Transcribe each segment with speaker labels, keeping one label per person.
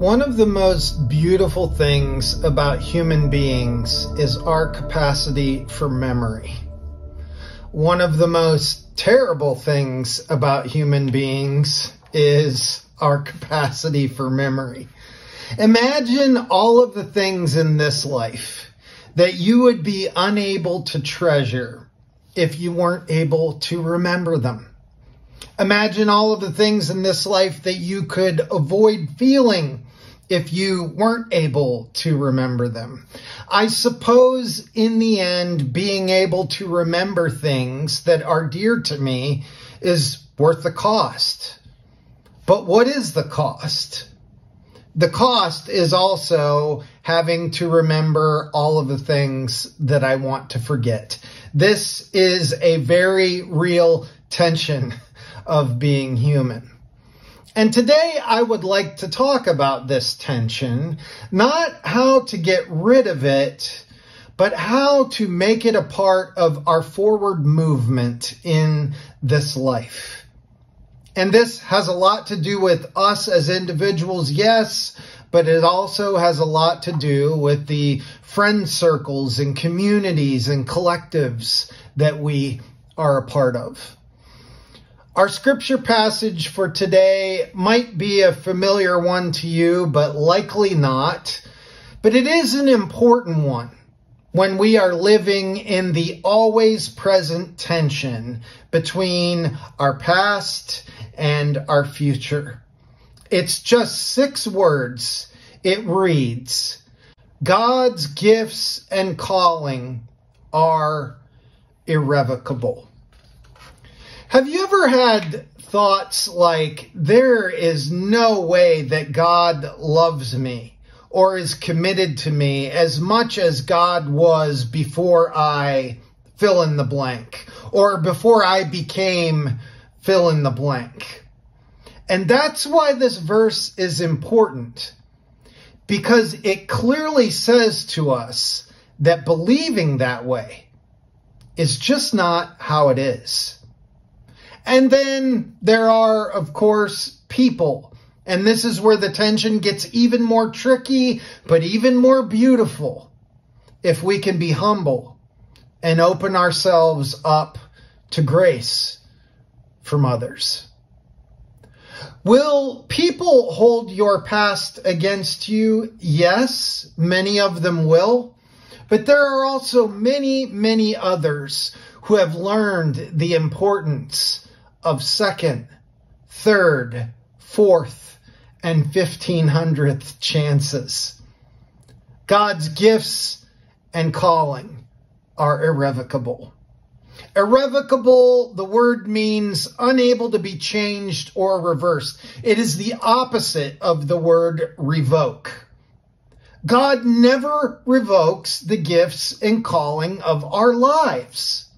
Speaker 1: One of the most beautiful things about human beings is our capacity for memory. One of the most terrible things about human beings is our capacity for memory. Imagine all of the things in this life that you would be unable to treasure if you weren't able to remember them. Imagine all of the things in this life that you could avoid feeling if you weren't able to remember them. I suppose in the end, being able to remember things that are dear to me is worth the cost. But what is the cost? The cost is also having to remember all of the things that I want to forget. This is a very real tension of being human. And today I would like to talk about this tension, not how to get rid of it, but how to make it a part of our forward movement in this life. And this has a lot to do with us as individuals, yes, but it also has a lot to do with the friend circles and communities and collectives that we are a part of. Our scripture passage for today might be a familiar one to you, but likely not. But it is an important one when we are living in the always present tension between our past and our future. It's just six words. It reads, God's gifts and calling are irrevocable. Have you ever had thoughts like, there is no way that God loves me or is committed to me as much as God was before I fill in the blank or before I became fill in the blank? And that's why this verse is important because it clearly says to us that believing that way is just not how it is. And then there are, of course, people. And this is where the tension gets even more tricky, but even more beautiful if we can be humble and open ourselves up to grace from others. Will people hold your past against you? Yes, many of them will. But there are also many, many others who have learned the importance of second, third, fourth, and fifteen hundredth chances. God's gifts and calling are irrevocable. Irrevocable, the word means unable to be changed or reversed. It is the opposite of the word revoke. God never revokes the gifts and calling of our lives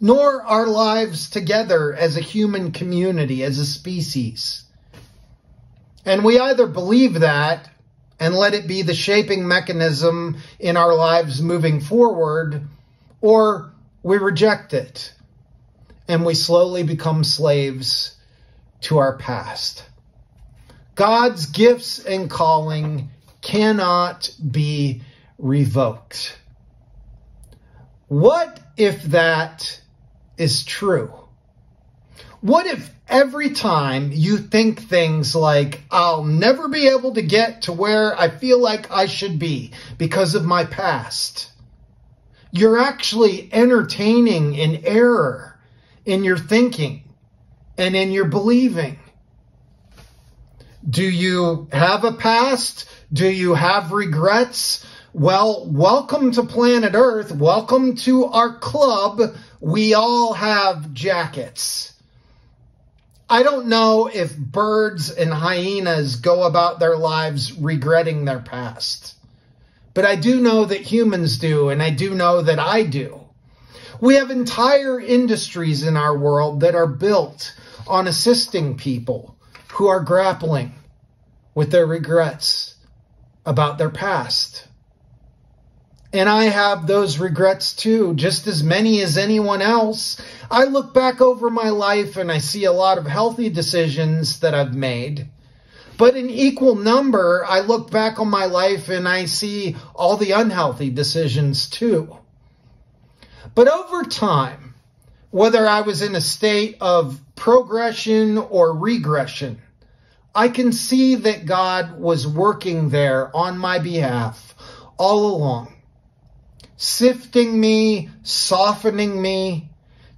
Speaker 1: nor our lives together as a human community, as a species. And we either believe that and let it be the shaping mechanism in our lives moving forward, or we reject it and we slowly become slaves to our past. God's gifts and calling cannot be revoked. What if that is true? What if every time you think things like, I'll never be able to get to where I feel like I should be because of my past, you're actually entertaining an error in your thinking and in your believing? Do you have a past? Do you have regrets? Well, welcome to planet Earth. Welcome to our club. We all have jackets. I don't know if birds and hyenas go about their lives regretting their past. But I do know that humans do, and I do know that I do. We have entire industries in our world that are built on assisting people who are grappling with their regrets about their past. And I have those regrets too, just as many as anyone else. I look back over my life and I see a lot of healthy decisions that I've made. But in equal number, I look back on my life and I see all the unhealthy decisions too. But over time, whether I was in a state of progression or regression, I can see that God was working there on my behalf all along, sifting me, softening me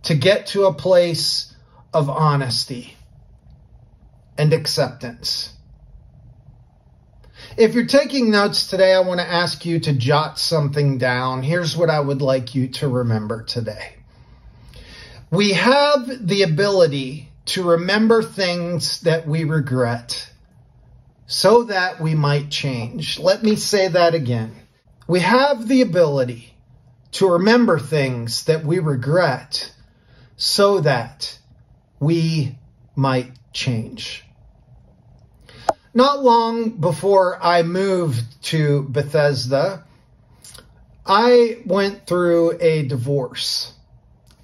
Speaker 1: to get to a place of honesty and acceptance. If you're taking notes today, I want to ask you to jot something down. Here's what I would like you to remember today. We have the ability to remember things that we regret so that we might change. Let me say that again. We have the ability to remember things that we regret so that we might change. Not long before I moved to Bethesda, I went through a divorce.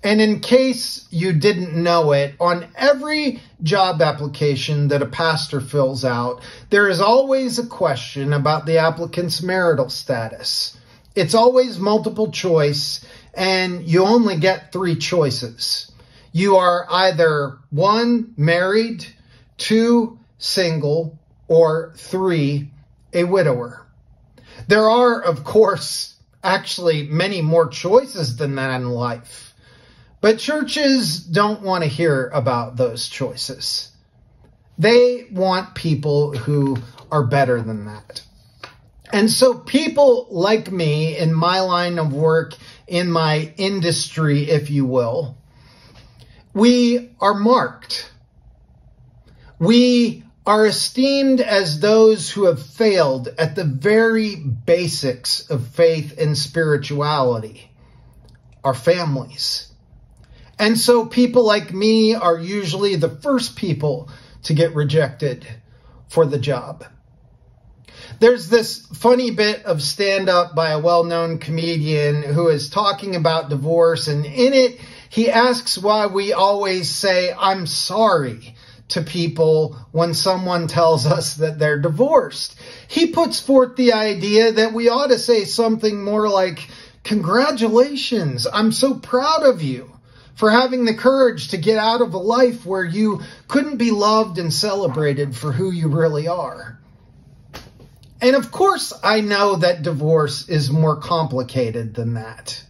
Speaker 1: And in case you didn't know it, on every job application that a pastor fills out, there is always a question about the applicant's marital status. It's always multiple choice, and you only get three choices. You are either one, married, two, single, or three, a widower. There are, of course, actually many more choices than that in life. But churches don't want to hear about those choices. They want people who are better than that. And so people like me in my line of work, in my industry, if you will, we are marked. We are esteemed as those who have failed at the very basics of faith and spirituality, our families. And so people like me are usually the first people to get rejected for the job. There's this funny bit of stand up by a well known comedian who is talking about divorce, and in it, he asks why we always say, I'm sorry to people when someone tells us that they're divorced. He puts forth the idea that we ought to say something more like, Congratulations, I'm so proud of you for having the courage to get out of a life where you couldn't be loved and celebrated for who you really are. And of course, I know that divorce is more complicated than that.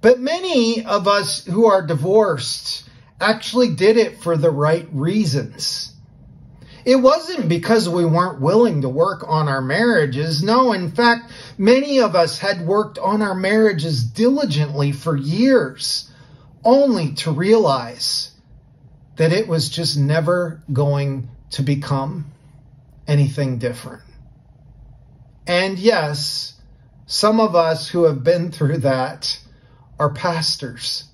Speaker 1: But many of us who are divorced actually did it for the right reasons. It wasn't because we weren't willing to work on our marriages. No, in fact, many of us had worked on our marriages diligently for years, only to realize that it was just never going to become anything different. And yes, some of us who have been through that are pastors.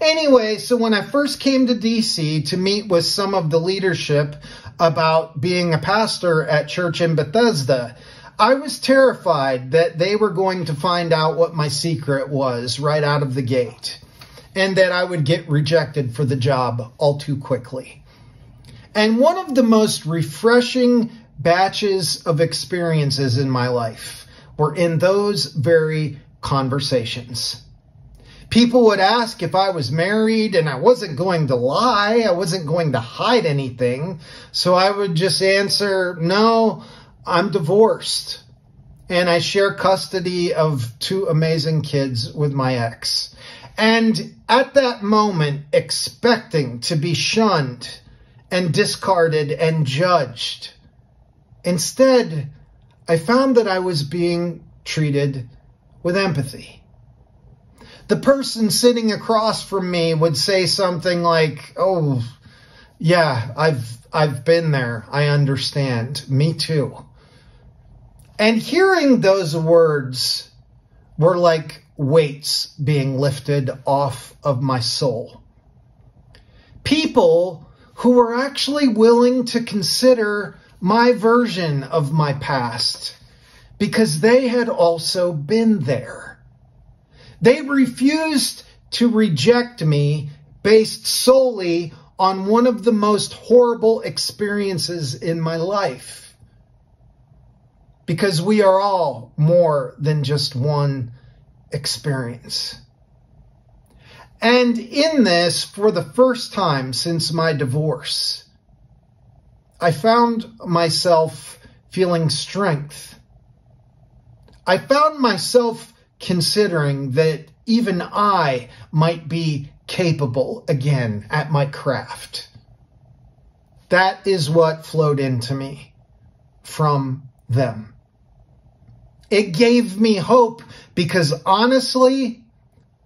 Speaker 1: Anyway, so when I first came to DC to meet with some of the leadership about being a pastor at church in Bethesda, I was terrified that they were going to find out what my secret was right out of the gate and that I would get rejected for the job all too quickly. And one of the most refreshing batches of experiences in my life were in those very conversations. People would ask if I was married and I wasn't going to lie. I wasn't going to hide anything. So I would just answer, no, I'm divorced. And I share custody of two amazing kids with my ex. And at that moment, expecting to be shunned and discarded and judged, instead, I found that I was being treated with empathy the person sitting across from me would say something like, "Oh, yeah, I've I've been there. I understand. Me too." And hearing those words were like weights being lifted off of my soul. People who were actually willing to consider my version of my past because they had also been there. They refused to reject me based solely on one of the most horrible experiences in my life. Because we are all more than just one experience. And in this, for the first time since my divorce, I found myself feeling strength. I found myself considering that even I might be capable again at my craft. That is what flowed into me from them. It gave me hope because honestly,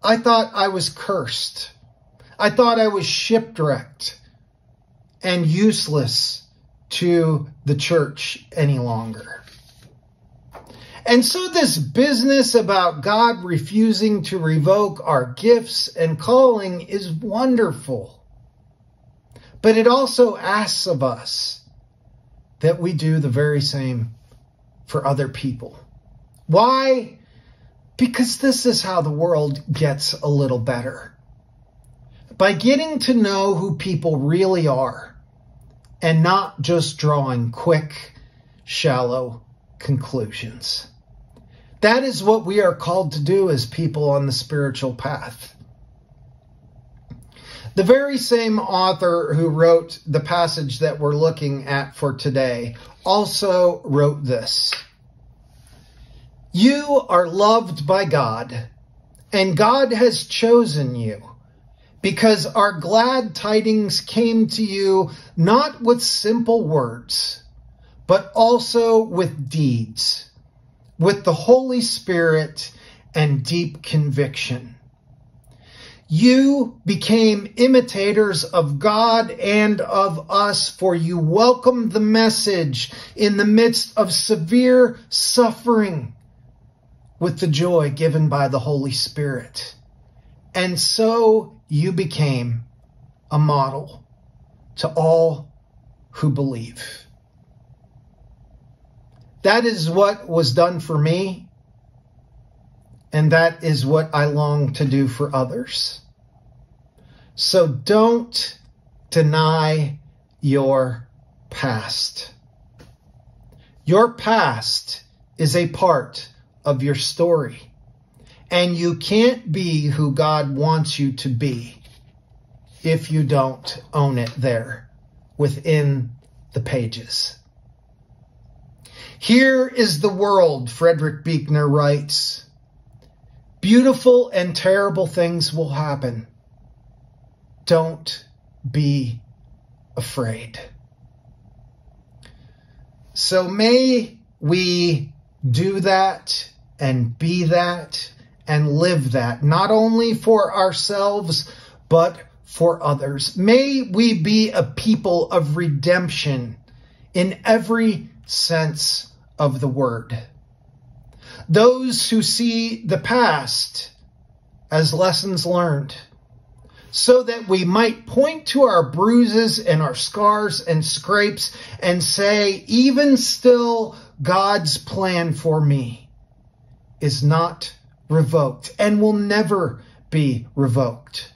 Speaker 1: I thought I was cursed. I thought I was shipwrecked and useless to the church any longer. And so this business about God refusing to revoke our gifts and calling is wonderful. But it also asks of us that we do the very same for other people. Why? Because this is how the world gets a little better. By getting to know who people really are and not just drawing quick, shallow conclusions. That is what we are called to do as people on the spiritual path. The very same author who wrote the passage that we're looking at for today also wrote this. You are loved by God, and God has chosen you because our glad tidings came to you not with simple words, but also with deeds with the Holy Spirit and deep conviction. You became imitators of God and of us, for you welcomed the message in the midst of severe suffering with the joy given by the Holy Spirit. And so you became a model to all who believe. That is what was done for me. And that is what I long to do for others. So don't deny your past. Your past is a part of your story. And you can't be who God wants you to be if you don't own it there within the pages. Here is the world, Frederick Buechner writes. Beautiful and terrible things will happen. Don't be afraid. So may we do that and be that and live that, not only for ourselves, but for others. May we be a people of redemption in every sense of the word. Those who see the past as lessons learned, so that we might point to our bruises and our scars and scrapes and say, even still, God's plan for me is not revoked and will never be revoked.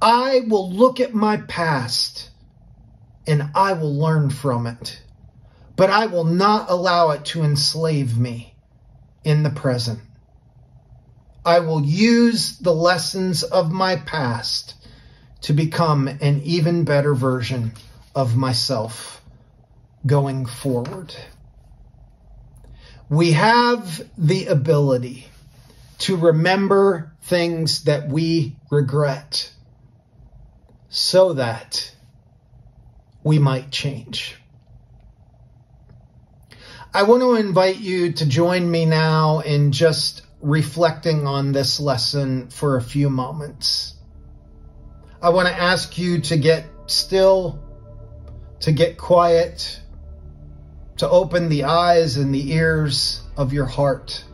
Speaker 1: I will look at my past and I will learn from it but I will not allow it to enslave me in the present. I will use the lessons of my past to become an even better version of myself going forward. We have the ability to remember things that we regret so that we might change. I want to invite you to join me now in just reflecting on this lesson for a few moments. I want to ask you to get still, to get quiet, to open the eyes and the ears of your heart,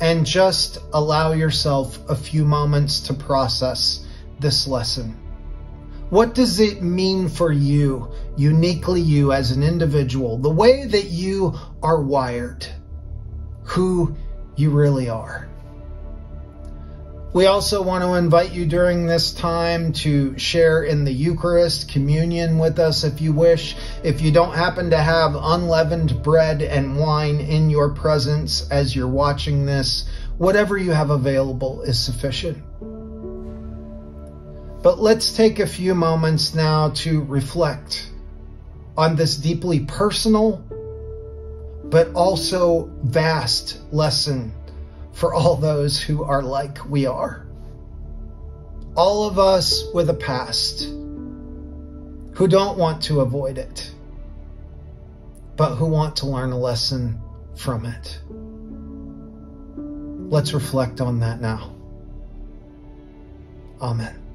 Speaker 1: and just allow yourself a few moments to process this lesson. What does it mean for you, uniquely you as an individual, the way that you are wired, who you really are? We also want to invite you during this time to share in the Eucharist, communion with us if you wish. If you don't happen to have unleavened bread and wine in your presence as you're watching this, whatever you have available is sufficient. But let's take a few moments now to reflect on this deeply personal, but also vast lesson for all those who are like we are. All of us with a past who don't want to avoid it, but who want to learn a lesson from it. Let's reflect on that now. Amen.